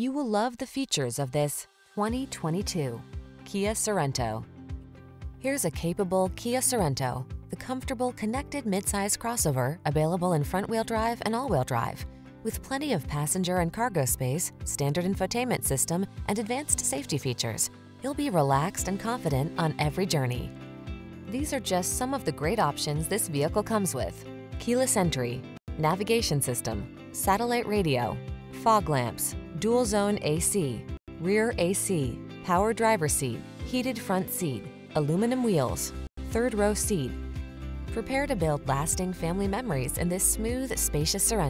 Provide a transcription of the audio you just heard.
You will love the features of this 2022 Kia Sorento. Here's a capable Kia Sorento, the comfortable connected midsize crossover available in front-wheel drive and all-wheel drive. With plenty of passenger and cargo space, standard infotainment system, and advanced safety features, you'll be relaxed and confident on every journey. These are just some of the great options this vehicle comes with. Keyless entry, navigation system, satellite radio, fog lamps, dual zone AC, rear AC, power driver seat, heated front seat, aluminum wheels, third row seat. Prepare to build lasting family memories in this smooth, spacious Sorento.